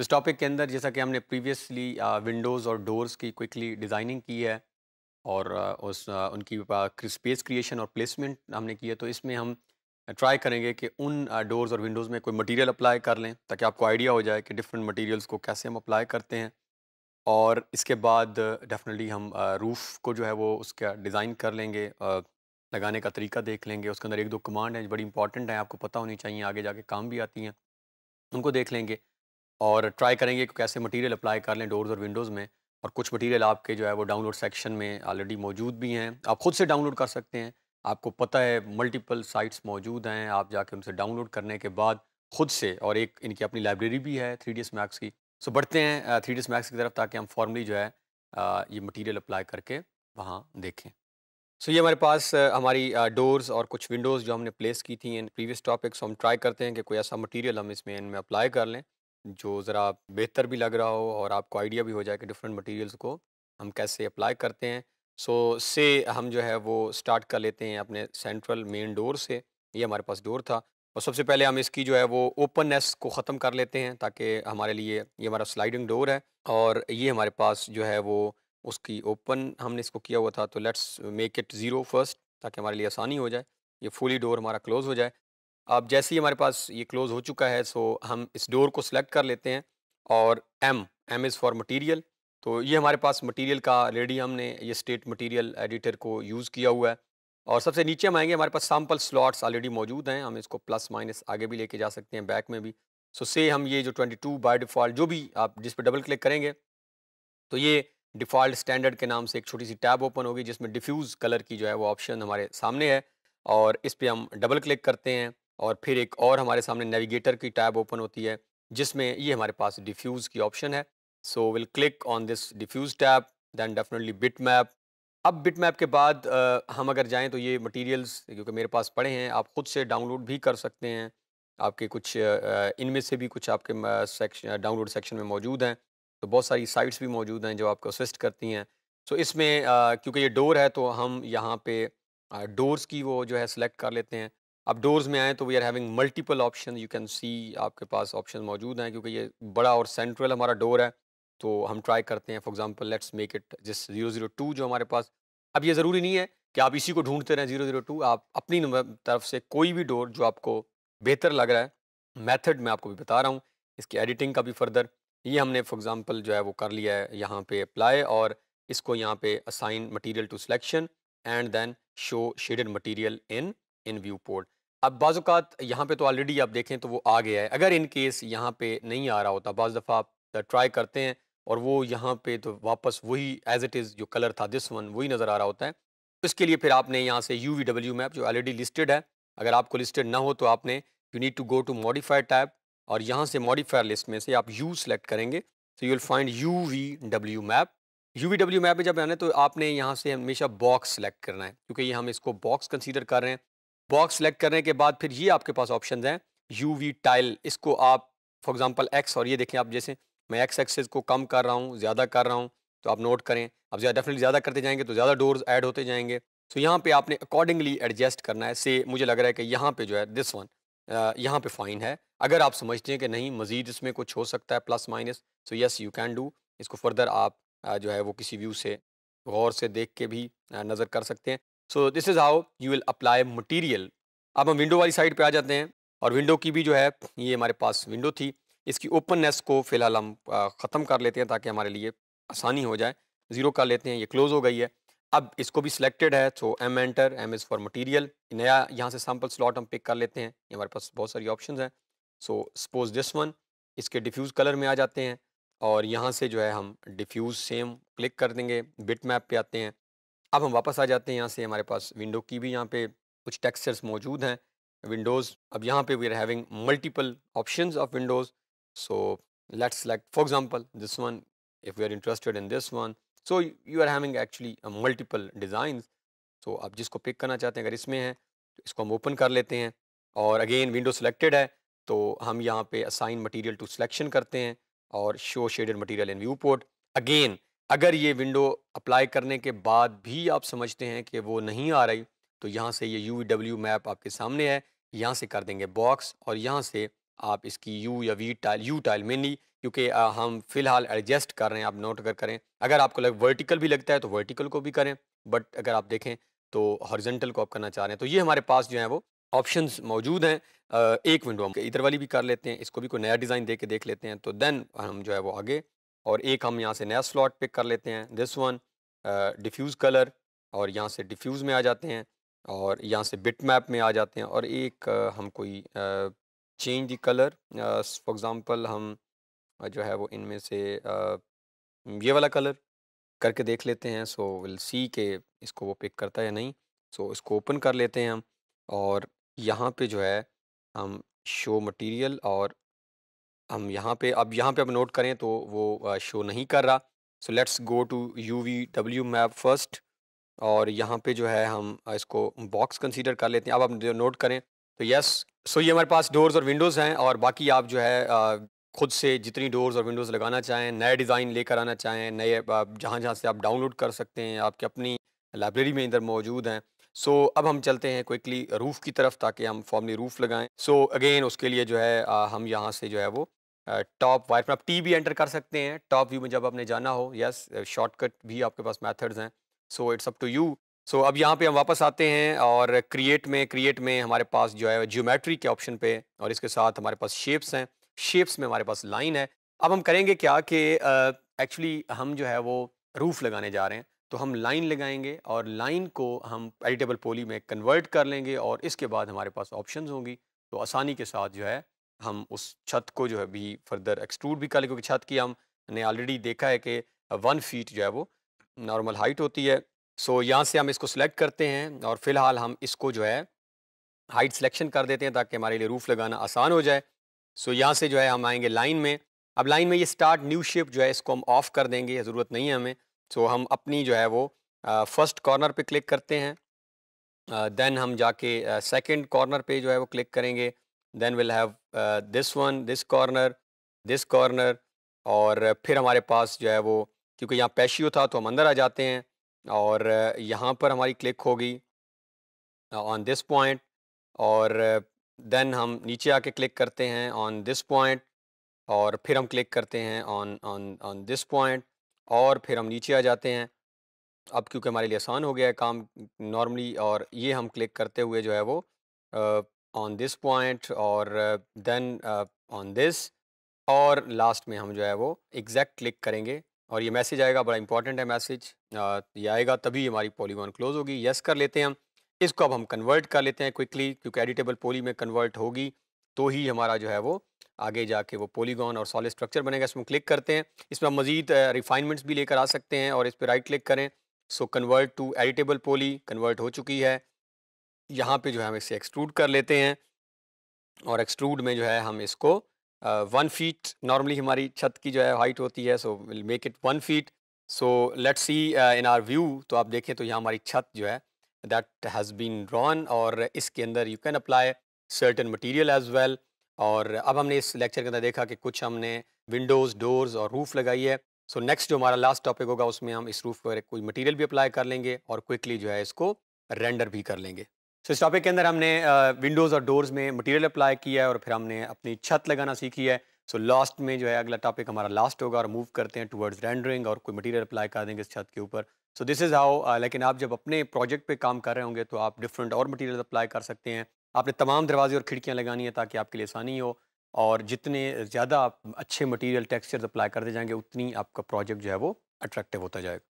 इस टॉपिक के अंदर, जैसा कि हमने प्रीवियसली विंडोज़ और डोर्स की क्विकली डिज़ाइनिंग की है और उस उनकी स्पेस क्रिएशन और प्लेसमेंट हमने की है तो इसमें हम ट्राई करेंगे कि उन डोर्स और विंडोज़ में कोई मटेरियल अप्लाई कर लें, ताकि आपको आइडिया हो जाए कि डिफरेंट मटेरियल्स को कैसे हम अप्लाई करते हैं। और इसके बाद डेफिनेटली हम रूफ़ को जो है वो उसका डिज़ाइन कर लेंगे लगाने का तरीका देख लेंगे। उसके अंदर एक दो कमांड हैं बड़ी इंपॉर्टेंट हैं, आपको पता होनी चाहिए, आगे जाके काम भी आती हैं। उनको देख लेंगे और ट्राई करेंगे कि कैसे मटेरियल अप्लाई कर लें डोर्स और विंडोज़ में। और कुछ मटेरियल आपके जो है वो डाउनलोड सेक्शन में ऑलरेडी मौजूद भी हैं। आप खुद से डाउनलोड कर सकते हैं। आपको पता है मल्टीपल साइट्स मौजूद हैं आप जाके उनसे डाउनलोड करने के बाद खुद से और एक इनकी अपनी लाइब्रेरी भी है थ्री डी मैक्स की। सो बढ़ते हैं थ्री डी मैक्स की तरफ़ ताकि हम फॉर्मली जो है ये मटीरियल अप्लाई करके वहाँ देखें। सो so, ये हमारे पास हमारी डोर्स और कुछ विंडोज़ जो हमने प्लेस की थी इन प्रीवियस टॉपिक्स हम ट्राई करते हैं कि कोई ऐसा मटेरियल हम इसमें इनमें अप्लाई कर लें जो ज़रा बेहतर भी लग रहा हो और आपको आइडिया भी हो जाए कि डिफरेंट मटेरियल्स को हम कैसे अप्लाई करते हैं। सो, से हम जो है वो स्टार्ट कर लेते हैं अपने सेंट्रल मेन डोर से, ये हमारे पास डोर था। और सबसे पहले हम इसकी जो है वो ओपननेस को ख़त्म कर लेते हैं ताकि हमारे लिए ये हमारा स्लाइडिंग डोर है और ये हमारे पास जो है वो उसकी ओपन हमने इसको किया हुआ था। तो let's make it zero first ताकि हमारे लिए आसानी हो जाए, ये फुली डोर हमारा क्लोज़ हो जाए। अब जैसे ही हमारे पास ये क्लोज़ हो चुका है, सो हम इस डोर को सिलेक्ट कर लेते हैं और M M is for material तो ये हमारे पास मटीरियल का रेडी हमने ये स्टेट मटीरियल एडिटर को यूज़ किया हुआ है। और सबसे नीचे हम आएँगे, हमारे पास सैंपल स्लॉट्स ऑलरेडी मौजूद हैं। हम इसको प्लस माइनस आगे भी लेके जा सकते हैं बैक में भी। सो से हम ये जो 22 बाई डिफ़ॉल्ट जो भी आप जिस पर डबल क्लिक करेंगे तो ये डिफ़ॉल्ट स्टैंडर्ड के नाम से एक छोटी सी टैब ओपन होगी, जिसमें डिफ्यूज़ कलर की जो है वो ऑप्शन हमारे सामने है। और इस पर हम डबल क्लिक करते हैं और फिर एक और हमारे सामने नेविगेटर की टैब ओपन होती है, जिसमें ये हमारे पास डिफ्यूज़ की ऑप्शन है। So will click on this diffuse tap then definitely bit map अब बिट मैप के बाद आ, हम अगर जाएँ तो ये मटेरियल्स क्योंकि मेरे पास पड़े हैं आप ख़ुद से डाउनलोड भी कर सकते हैं। आपके कुछ इनमें से भी कुछ आपके सेक्शन डाउनलोड सेक्शन में मौजूद हैं। तो बहुत सारी साइट्स भी मौजूद हैं जो आपको असिस्ट करती हैं। सो so, इसमें क्योंकि ये डोर है तो हम यहाँ पे डोर्स की वो जो है सिलेक्ट कर लेते हैं। अब डोर्स में आएँ तो we are having multiple option you can see आपके पास ऑप्शन मौजूद हैं क्योंकि ये बड़ा और सेंट्रल हमारा डोर है। तो हम ट्राई करते हैं, for example, let's make it जिस ज़ीरो ज़ीरो टू जो हमारे पास। अब ये ज़रूरी नहीं है कि आप इसी को ढूंढते रहें ज़ीरो ज़ीरो टू, आप अपनी तरफ़ से कोई भी डोर जो आपको बेहतर लग रहा है, मेथड मैं आपको भी बता रहा हूँ, इसकी एडिटिंग का भी फर्दर। ये हमने, फॉर एग्ज़ाम्पल जो है वो कर लिया है, यहाँ पे अप्लाई और इसको यहाँ पे assign material to selection and then show shaded material in in viewport. अब बाज़ात यहाँ पे तो ऑलरेडी आप देखें तो वो आ गया है। अगर इन केस यहाँ पे नहीं आ रहा होता, बाज़ दफ़ा आप ट्राई करते हैं और वो यहाँ पे तो वापस वही एज इट इज़ जो कलर था दिस वन वही नज़र आ रहा होता है। इसके लिए फिर आपने यहाँ से यू वी डब्ल्यू मैप जो ऑलरेडी लिस्टेड है, अगर आपको लिस्टेड ना हो तो आपने you need to go to modified tab और यहाँ से मॉडिफायर लिस्ट में से आप यू सेलेक्ट करेंगे। तो you will find U V W map U V W map में जब आना तो आपने यहाँ से हमेशा बॉक्स सेलेक्ट करना है, क्योंकि ये हम इसको बॉक्स कंसीडर कर रहे हैं। बॉक्स सेलेक्ट करने के बाद फिर ये आपके पास ऑप्शन हैं। यू वी टाइल इसको आप फॉर एग्ज़ाम्पल एक्स और ये देखें आप जैसे मैं एक्स एक्सेस को कम कर रहा हूँ, ज़्यादा कर रहा हूँ तो आप नोट करें। अब डेफिनेटली ज़्यादा करते जाएँगे तो ज़्यादा डोर्स ऐड होते जाएँगे। तो यहाँ पे आपने अकॉर्डिंगली एडजस्ट करना है। से मुझे लग रहा है कि यहाँ पे जो है दिस वन यहाँ पे फाइन है। अगर आप समझते हैं कि नहीं, मज़ीद इसमें कुछ हो सकता है plus minus so yes you can do इसको फर्दर आप जो है वो किसी व्यू से, गौर से देख के भी नज़र कर सकते हैं। So this is how you will apply material अब हम विंडो वाली साइड पर आ जाते हैं, और विंडो की भी जो है, ये हमारे पास विंडो थी। इसकी ओपननेस को फ़िलहाल हम ख़त्म कर लेते हैं ताकि हमारे लिए आसानी हो जाए। ज़ीरो कर लेते हैं, ये क्लोज़ हो गई है। अब इसको भी सिलेक्टेड है तो M enter M is for material नया यहाँ से सैंपल स्लॉट हम पिक कर लेते हैं, ये हमारे पास बहुत सारी ऑप्शन हैं। सो सपोज़ दिस वन इसके डिफ्यूज़ कलर में आ जाते हैं और यहाँ से जो है हम डिफ्यूज़ सेम क्लिक कर देंगे बिट मैप पे आते हैं। अब हम वापस आ जाते हैं यहाँ से, हमारे पास विंडो की भी यहाँ पे कुछ टेक्सचर्स मौजूद हैं। विंडोज़ अब यहाँ पे we are having multiple options of windows So let's select, for example, this one, if we are interested in this one. So you are having actually a multiple designs. So आप जिसको pick करना चाहते हैं अगर इसमें है तो इसको हम ओपन कर लेते हैं और अगेन विंडो सेलेक्टेड है तो हम यहाँ पे असाइन मटेरियल टू सिलेक्शन करते हैं और show shaded material in viewport again अगर ये विंडो अप्लाई करने के बाद भी आप समझते हैं कि वो नहीं आ रही तो यहाँ से ये यू डब्ल्यू मैप आपके सामने है यहाँ से कर देंगे बॉक्स और यहाँ से आप इसकी यू या V tile U tile mainly क्योंकि हम फ़िलहाल एडजस्ट कर रहे हैं, आप नोट अगर करें। अगर आपको लग वर्टिकल भी लगता है तो वर्टिकल को भी करें बट अगर आप देखें तो हॉर्जेंटल को आप करना चाह रहे हैं तो ये हमारे पास जो है वो ऑप्शंस मौजूद हैं एक विंडो हम इधर वाली भी कर लेते हैं, इसको भी कोई नया डिज़ाइन दे के देख लेते हैं तो देन हम जो है वो आगे, और एक हम यहाँ से नया स्लॉट पिक कर लेते हैं दिस वन डिफ्यूज़ कलर और यहाँ से डिफ्यूज़ में आ जाते हैं, और यहाँ से बिट मैप में आ जाते हैं, और एक हम कोई change the colour for example हम जो है वो इनमें से ये वाला कलर करके देख लेते हैं सो विल सी के इसको वो पिक करता है या नहीं। सो so, इसको ओपन कर लेते हैं हम और यहाँ पे जो है हम शो मटेरियल और हम यहाँ पे अब यहाँ पे अब नोट करें तो वो शो नहीं कर रहा। So let's go to U V W map first और यहाँ पे जो है हम इसको बॉक्स कंसीडर कर लेते हैं। अब आप नोट करें तो यस सो so, ये हमारे पास डोर्स और विंडोज़ हैं और बाकी आप जो है आ, खुद से जितनी डोर्स और विंडोज़ लगाना चाहें नए डिज़ाइन लेकर आना चाहें नए जहाँ जहाँ से आप डाउनलोड कर सकते हैं आपकी अपनी लाइब्रेरी में इधर मौजूद हैं। सो so, अब हम चलते हैं क्विकली रूफ़ की तरफ़ ताकि हम फॉर्मली रूफ़ लगाएँ। सो so, अगेन उसके लिए जो है आ, हम यहाँ से जो है वो टॉप वाइट पर आप टी भी एंटर कर सकते हैं। टॉप व्यू में जब आपने जाना हो यस शॉर्टकट भी आपके पास मैथड्स हैं। So it's up to you so so, अब यहाँ पे हम वापस आते हैं और क्रिएट में क्रिएट में हमारे पास जो है ज्योमेट्री के ऑप्शन पे और इसके साथ हमारे पास शेप्स हैं। शेप्स में हमारे पास लाइन है। अब हम करेंगे क्या कि एक्चुअली हम जो है वो रूफ़ लगाने जा रहे हैं। तो हम लाइन लगाएँगे और लाइन को हम एडिटेबल पोली में कन्वर्ट कर लेंगे और इसके बाद हमारे पास ऑप्शन होंगी। तो आसानी के साथ जो है हम उस छत को जो है भी फर्दर एक्सट्रूड भी कर लें क्योंकि छत की हमने ऑलरेडी देखा है कि वन फीट जो है वो नॉर्मल हाइट होती है। सो so, यहाँ से हम इसको सिलेक्ट करते हैं और फ़िलहाल हम इसको जो है हाइट सिलेक्शन कर देते हैं ताकि हमारे लिए रूफ़ लगाना आसान हो जाए। सो so, यहाँ से जो है हम आएँगे लाइन में। अब लाइन में ये स्टार्ट न्यू शिप जो है इसको हम ऑफ़ कर देंगे ज़रूरत नहीं है हमें। सो so, हम अपनी जो है वो फ़र्स्ट कॉर्नर पे क्लिक करते हैं। देन हम जाके सेकंड कॉर्नर पे जो है वो क्लिक करेंगे। Then will have this one this corner this corner और फिर हमारे पास जो है वो क्योंकि यहाँ पैशियो था तो हम अंदर आ जाते हैं। और यहाँ पर हमारी क्लिक होगी ऑन दिस पॉइंट और देन हम नीचे आके क्लिक करते हैं ऑन दिस पॉइंट और फिर हम क्लिक करते हैं on on on this point और फिर हम नीचे आ जाते हैं। अब क्योंकि हमारे लिए आसान हो गया है काम नॉर्मली और ये हम क्लिक करते हुए जो है वो ऑन दिस पॉइंट और देन ऑन दिस और लास्ट में हम जो है वो एग्जैक्ट क्लिक करेंगे। और ये मैसेज आएगा, बड़ा इंपॉर्टेंट है मैसेज। ये आएगा, तभी हमारी पॉलीगॉन क्लोज होगी, यस कर लेते हैं हम। इसको अब हम कन्वर्ट कर लेते हैं क्विकली, क्योंकि एडिटेबल पोली में कन्वर्ट होगी तो ही हमारा जो है वो आगे जाके वो पोलीगॉन और सॉलिड स्ट्रक्चर बनेगा। इसमें क्लिक करते हैं। इसमें हम मजीद रिफाइनमेंट्स भी लेकर आ सकते हैं और इस पर राइट क्लिक करें। So convert to editable poly, convert हो चुकी है। यहाँ पे जो है हम इसे एक्सट्रूड कर लेते हैं और एक्सट्रूड में जो है हम इसको वन फीट नॉर्मली हमारी छत की जो है हाइट होती है so will make it one feet so let's see in our view तो आप देखें तो यहाँ हमारी छत जो है दैट हैज़ बीन ड्रॉन और इसके अंदर you can apply certain material as well और अब हमने इस लेक्चर के अंदर देखा कि कुछ हमने विंडोज़ डोर्स और रूफ़ लगाई है। सो so नेक्स्ट जो हमारा लास्ट टॉपिक होगा, उसमें हम इस रूफ़ पर कोई मटीरियल भी अप्लाई कर लेंगे और क्विकली जो है इसको रेंडर भी कर लेंगे। सो इस टॉपिक के अंदर हमने विंडोज़ और डोर्स में मटेरियल अप्लाई किया है और फिर हमने अपनी छत लगाना सीखी है। सो so, लास्ट में जो है अगला टॉपिक हमारा लास्ट होगा और मूव करते हैं टुवर्ड्स रेंडरिंग और कोई मटेरियल अप्लाई कर देंगे इस छत के ऊपर। सो दिस इज़ हाउ लेकिन आप जब अपने प्रोजेक्ट पे काम कर रहे होंगे तो आप डिफरेंट और मटेरियल अप्लाई कर सकते हैं। आपने तमाम दरवाजे और खिड़कियाँ लगानी है ताकि आपके लिए आसानी हो और जितने ज़्यादा आप अच्छे मटीरियल टेक्सचर्स अप्लाई करते जाएँगे उतनी आपका प्रोजेक्ट जो है वो अट्रैक्टिव होता जाएगा।